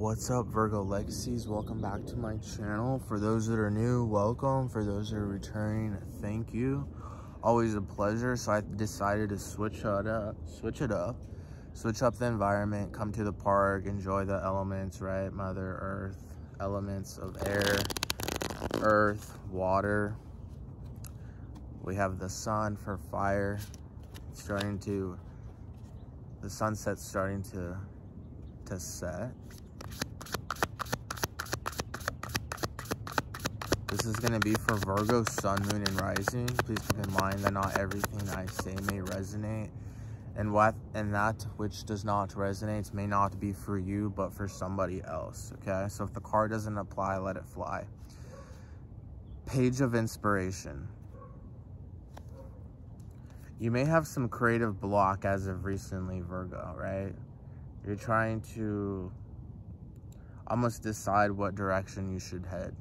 What's up, Virgo Legacies? Welcome back to my channel. For those that are new, welcome. For those that are returning, thank you. Always a pleasure. So I decided to switch it up, switch it up, switch up the environment, come to the park, enjoy the elements, right? Mother Earth, elements of air, earth, water. We have the sun for fire. It's starting to, the sunset's starting to, to set. This is going to be for Virgo, Sun, Moon, and Rising. Please keep in mind that not everything I say may resonate. And what and that which does not resonate may not be for you, but for somebody else. Okay? So if the card doesn't apply, let it fly. Page of Inspiration. You may have some creative block as of recently, Virgo, right? You're trying to almost decide what direction you should head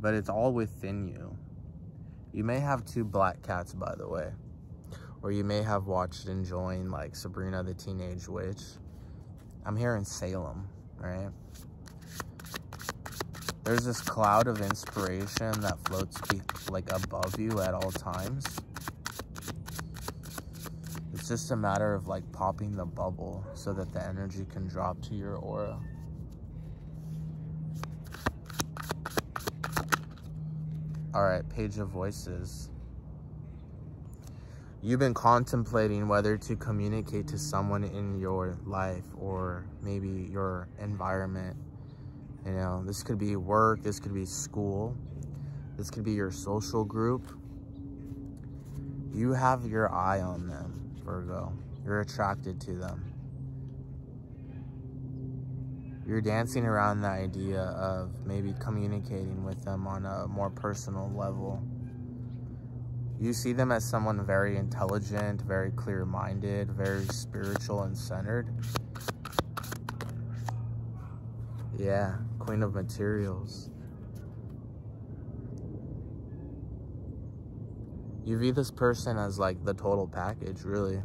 but it's all within you. You may have two black cats, by the way. Or you may have watched and joined like Sabrina the Teenage Witch. I'm here in Salem, right? There's this cloud of inspiration that floats like above you at all times. It's just a matter of like popping the bubble so that the energy can drop to your aura. All right, page of voices. You've been contemplating whether to communicate to someone in your life or maybe your environment. You know, this could be work, this could be school, this could be your social group. You have your eye on them, Virgo. You're attracted to them. You're dancing around the idea of maybe communicating with them on a more personal level. You see them as someone very intelligent, very clear-minded, very spiritual and centered. Yeah, Queen of Materials. You view this person as like the total package, really.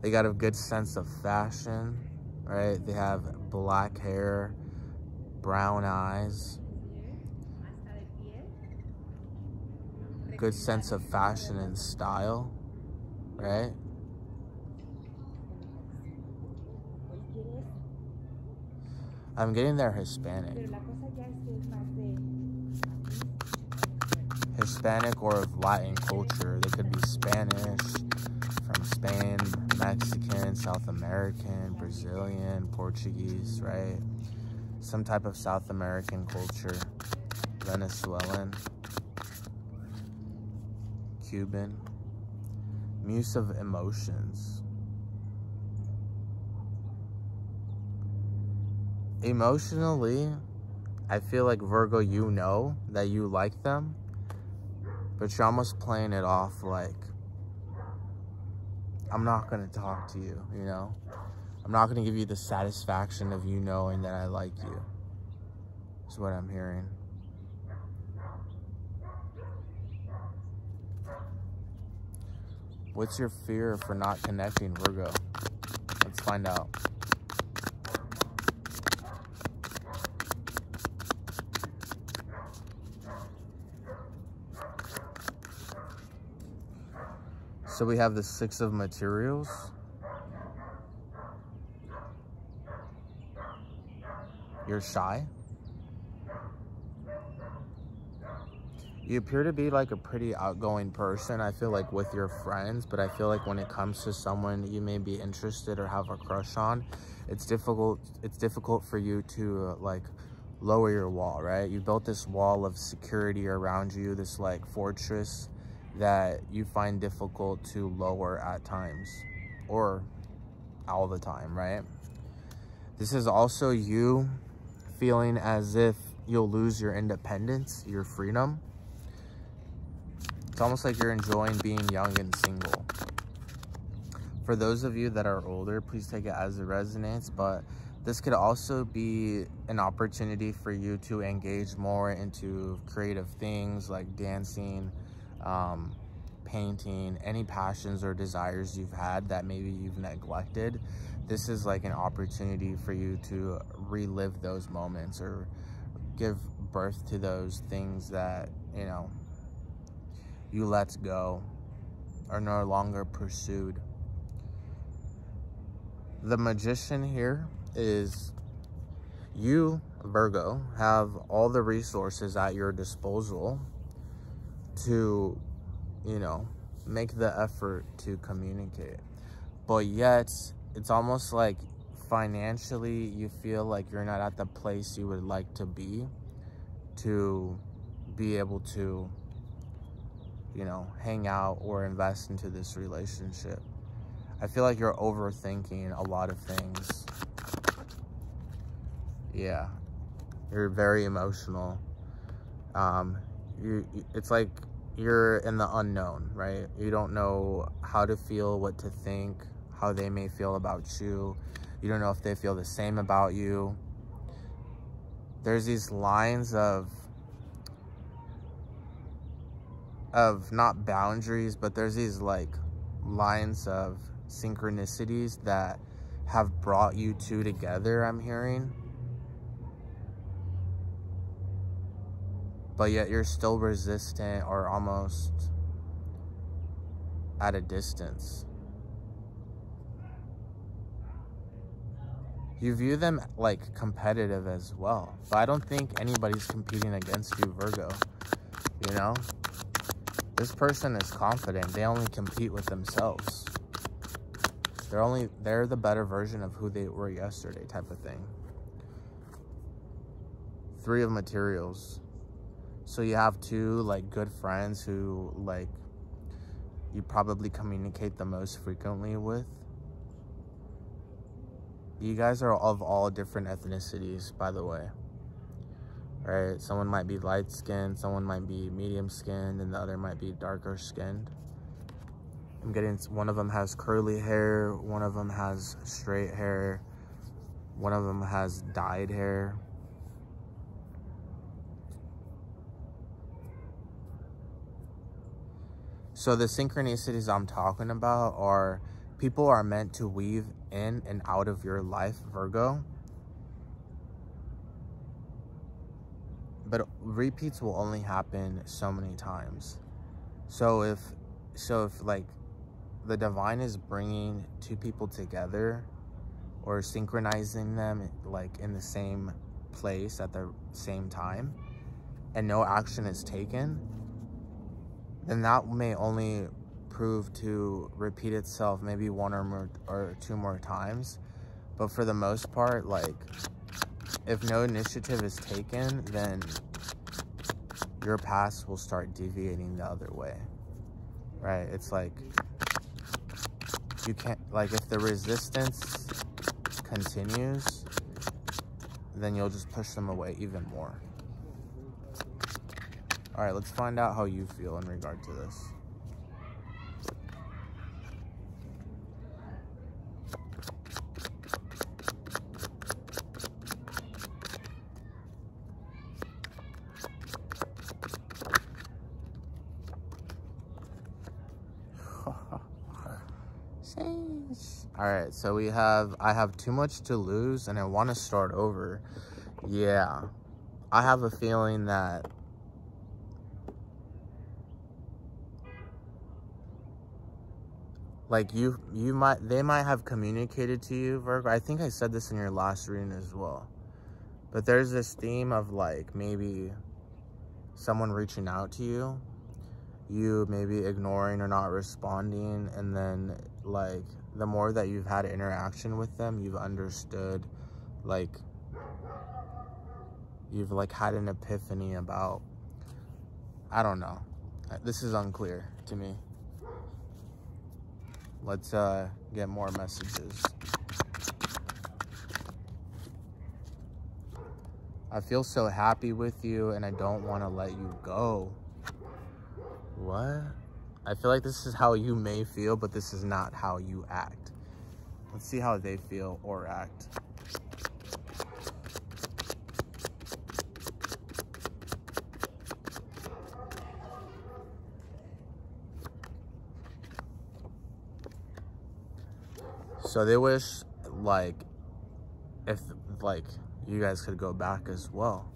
They got a good sense of fashion, right? They have black hair, brown eyes, good sense of fashion and style, right? I'm getting there Hispanic. Hispanic or of Latin culture. They could be Spanish, from Spain, Mexican, South American, Brazilian, Portuguese, right? Some type of South American culture, Venezuelan, Cuban, muse of emotions. Emotionally, I feel like Virgo, you know that you like them, but you're almost playing it off like I'm not going to talk to you, you know? I'm not going to give you the satisfaction of you knowing that I like you. Is what I'm hearing. What's your fear for not connecting, Virgo? Let's find out. So we have the six of materials. You're shy. You appear to be like a pretty outgoing person, I feel like with your friends, but I feel like when it comes to someone you may be interested or have a crush on, it's difficult it's difficult for you to uh, like lower your wall, right? You built this wall of security around you, this like fortress that you find difficult to lower at times or all the time, right? This is also you feeling as if you'll lose your independence, your freedom. It's almost like you're enjoying being young and single. For those of you that are older, please take it as a resonance, but this could also be an opportunity for you to engage more into creative things like dancing, um, painting, any passions or desires you've had that maybe you've neglected, this is like an opportunity for you to relive those moments or give birth to those things that, you know, you let go are no longer pursued. The magician here is you, Virgo, have all the resources at your disposal to, you know, make the effort to communicate. But yet, it's almost like financially you feel like you're not at the place you would like to be to be able to, you know, hang out or invest into this relationship. I feel like you're overthinking a lot of things. Yeah, you're very emotional. Um, you, it's like you're in the unknown, right? You don't know how to feel, what to think, how they may feel about you. You don't know if they feel the same about you. There's these lines of of not boundaries, but there's these like lines of synchronicities that have brought you two together, I'm hearing. But yet you're still resistant or almost at a distance. You view them like competitive as well, but I don't think anybody's competing against you, Virgo. You know? This person is confident. They only compete with themselves. They're only, they're the better version of who they were yesterday type of thing. Three of materials. So you have two like good friends who like you probably communicate the most frequently with. You guys are of all different ethnicities, by the way. Right? Someone might be light skinned, someone might be medium skinned, and the other might be darker skinned. I'm getting one of them has curly hair, one of them has straight hair, one of them has dyed hair. So the synchronicities I'm talking about are people are meant to weave in and out of your life, Virgo. But repeats will only happen so many times. So if so if like the divine is bringing two people together or synchronizing them like in the same place at the same time and no action is taken, then that may only prove to repeat itself maybe one or more or two more times. But for the most part like if no initiative is taken then your past will start deviating the other way. Right? It's like you can't like if the resistance continues then you'll just push them away even more all right, let's find out how you feel in regard to this. All right, so we have, I have too much to lose and I want to start over. Yeah, I have a feeling that like you you might they might have communicated to you virgo. I think i said this in your last reading as well. But there's this theme of like maybe someone reaching out to you you maybe ignoring or not responding and then like the more that you've had interaction with them you've understood like you've like had an epiphany about i don't know. This is unclear to me Let's uh, get more messages. I feel so happy with you and I don't want to let you go. What? I feel like this is how you may feel, but this is not how you act. Let's see how they feel or act. So they wish like if like you guys could go back as well.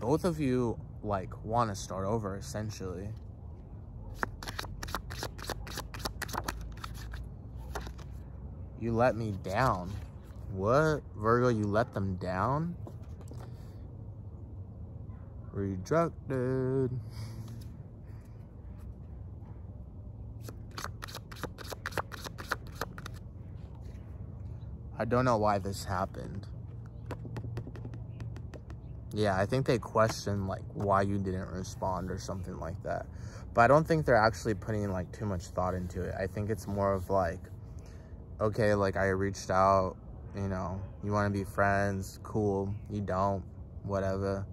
Both of you like want to start over essentially. You let me down. What? Virgo, you let them down? Rejected. I don't know why this happened. Yeah, I think they questioned like why you didn't respond or something like that. But I don't think they're actually putting like too much thought into it. I think it's more of like, okay, like I reached out, you know, you want to be friends, cool. You don't, whatever.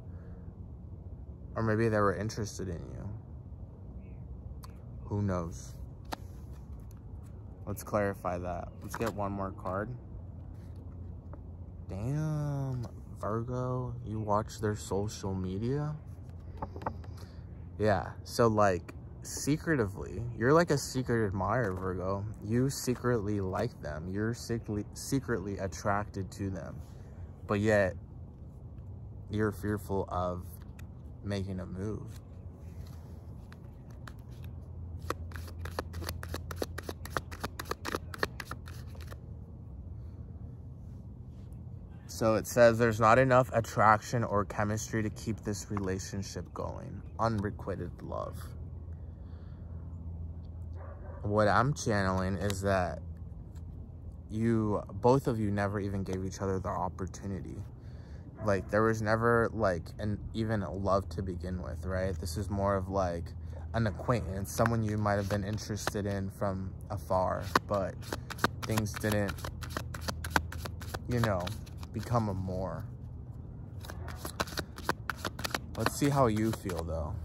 Or maybe they were interested in you. Who knows? Let's clarify that. Let's get one more card. Damn, Virgo, you watch their social media? Yeah, so like secretively, you're like a secret admirer, Virgo. You secretly like them. You're secretly secretly attracted to them. But yet you're fearful of making a move. So it says there's not enough attraction or chemistry to keep this relationship going. Unrequited love. What I'm channeling is that you, both of you never even gave each other the opportunity. Like there was never like an even a love to begin with, right? This is more of like an acquaintance, someone you might have been interested in from afar, but things didn't, you know, become a more. Let's see how you feel though.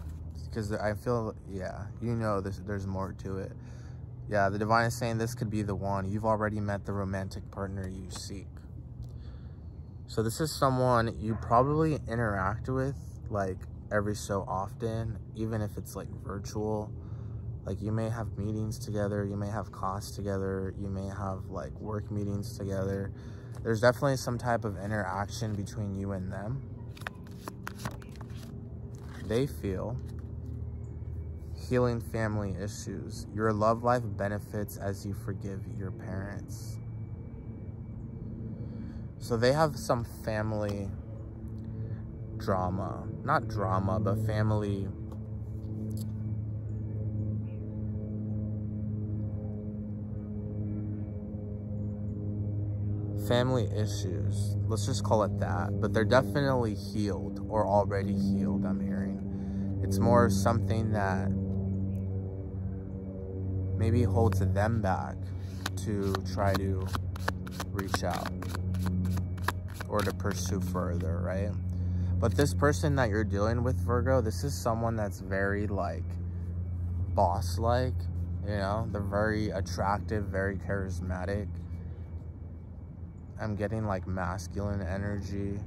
Because I feel, yeah, you know there's, there's more to it. Yeah, the divine is saying this could be the one. You've already met the romantic partner you seek. So this is someone you probably interact with like every so often, even if it's like virtual. Like you may have meetings together, you may have class together, you may have like work meetings together there's definitely some type of interaction between you and them. They feel healing family issues. Your love life benefits as you forgive your parents. So they have some family drama. Not drama, but family family issues. Let's just call it that. But they're definitely healed or already healed, I'm hearing. It's more something that maybe holds them back to try to reach out or to pursue further, right? But this person that you're dealing with, Virgo, this is someone that's very like boss-like, you know? They're very attractive, very charismatic I'm getting like masculine energy.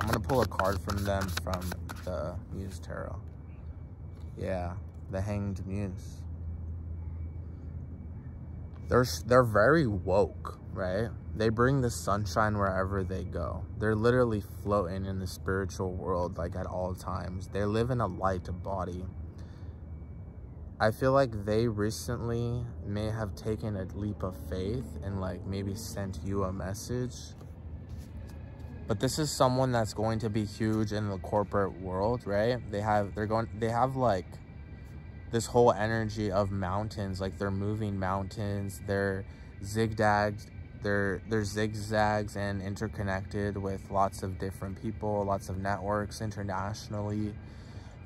I'm gonna pull a card from them from the Muse Tarot. Yeah, the Hanged Muse. They're, they're very woke, right? They bring the sunshine wherever they go. They're literally floating in the spiritual world like at all times. They live in a light body I feel like they recently may have taken a leap of faith and like maybe sent you a message. But this is someone that's going to be huge in the corporate world, right? They have they're going they have like this whole energy of mountains, like they're moving mountains, they're zigzags, they're they're zigzags and interconnected with lots of different people, lots of networks internationally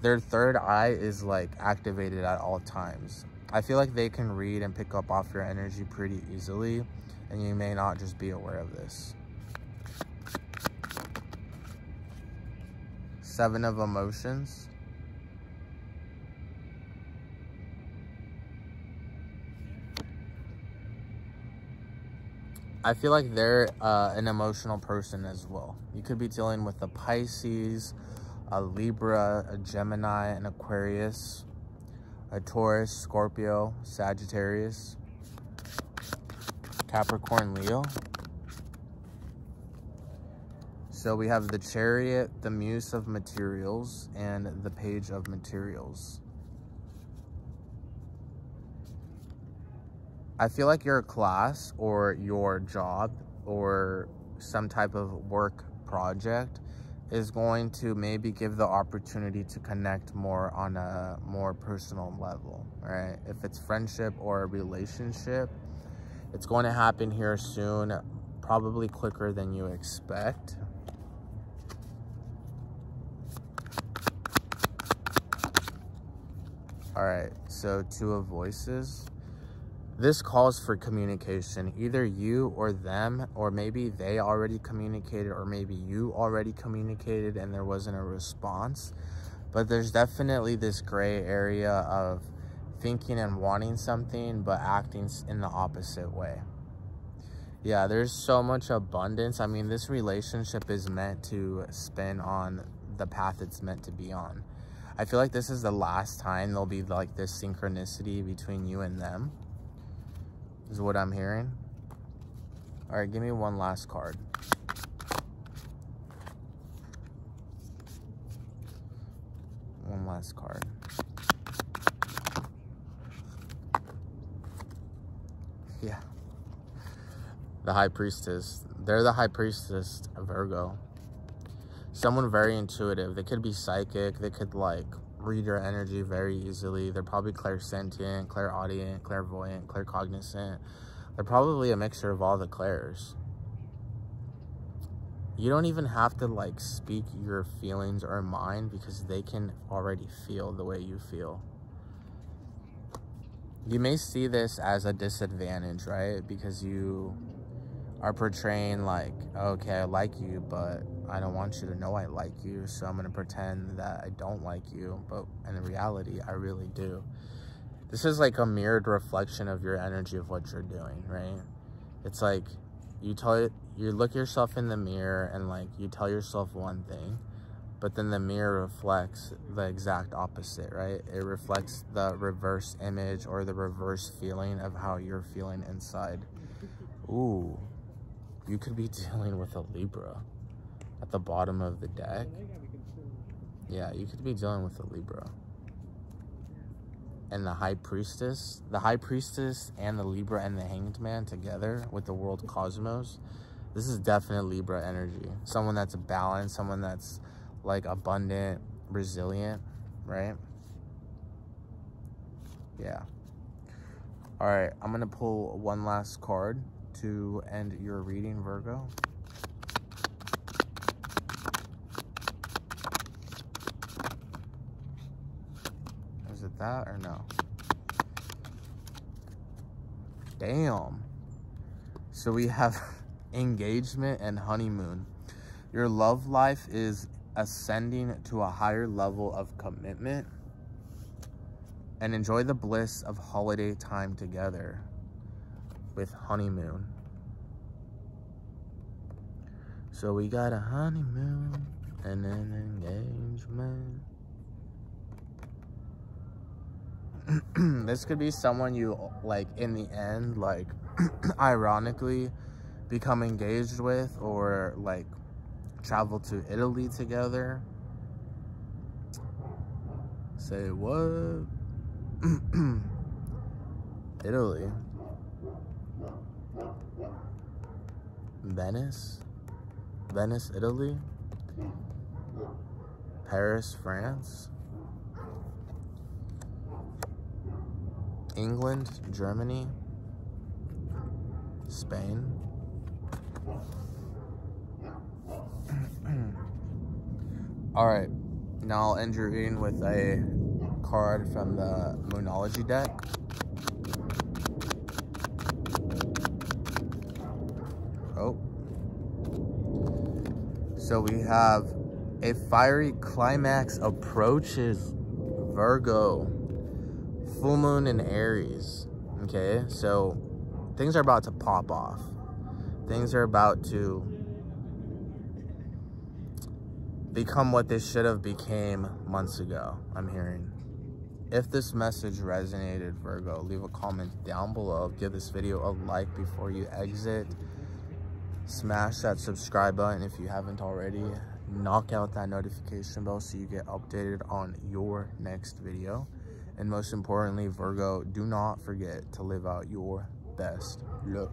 their third eye is like activated at all times. I feel like they can read and pick up off your energy pretty easily and you may not just be aware of this. Seven of emotions. I feel like they're uh, an emotional person as well. You could be dealing with a Pisces, a Libra, a Gemini, an Aquarius, a Taurus, Scorpio, Sagittarius, Capricorn, Leo. So we have the Chariot, the Muse of Materials, and the Page of Materials. I feel like your class or your job or some type of work project is going to maybe give the opportunity to connect more on a more personal level, right? If it's friendship or a relationship, it's going to happen here soon, probably quicker than you expect. All right, so two of voices this calls for communication. Either you or them or maybe they already communicated or maybe you already communicated and there wasn't a response. But there's definitely this gray area of thinking and wanting something but acting in the opposite way. Yeah there's so much abundance. I mean this relationship is meant to spin on the path it's meant to be on. I feel like this is the last time there'll be like this synchronicity between you and them is what I'm hearing. All right, give me one last card. One last card. Yeah. The High Priestess. They're the High Priestess of Virgo. Someone very intuitive. They could be psychic. They could like read your energy very easily. They're probably clairsentient, clairaudient, clairvoyant, claircognizant. They're probably a mixture of all the clairs. You don't even have to like speak your feelings or mind because they can already feel the way you feel. You may see this as a disadvantage, right? Because you are portraying like, okay, I like you, but I don't want you to know I like you, so I'm going to pretend that I don't like you, but in reality, I really do. This is like a mirrored reflection of your energy of what you're doing, right? It's like you tell you look yourself in the mirror and like you tell yourself one thing, but then the mirror reflects the exact opposite, right? It reflects the reverse image or the reverse feeling of how you're feeling inside. Ooh, you could be dealing with a Libra at the bottom of the deck. Yeah, you could be dealing with a Libra. And the High Priestess. The High Priestess and the Libra and the Hanged Man together with the World Cosmos. This is definite Libra energy. Someone that's balanced, someone that's like abundant, resilient, right? Yeah. All right, I'm going to pull one last card to end your reading, Virgo. Is it that or no? Damn. So we have engagement and honeymoon. Your love life is ascending to a higher level of commitment and enjoy the bliss of holiday time together with honeymoon. So we got a honeymoon and an engagement. this could be someone you like in the end like ironically become engaged with or like travel to Italy together. Say what? Italy. Venice, Venice, Italy, Paris, France, England, Germany, Spain. All right, now I'll end your reading with a card from the Moonology deck. So we have a fiery climax approaches Virgo. Full moon in Aries. Okay, so things are about to pop off. Things are about to become what they should have became months ago, I'm hearing. if this message resonated, Virgo, leave a comment down below. Give this video a like before you exit. Smash that subscribe button if you haven't already. Knock out that notification bell so you get updated on your next video. And most importantly, Virgo, do not forget to live out your best. Look,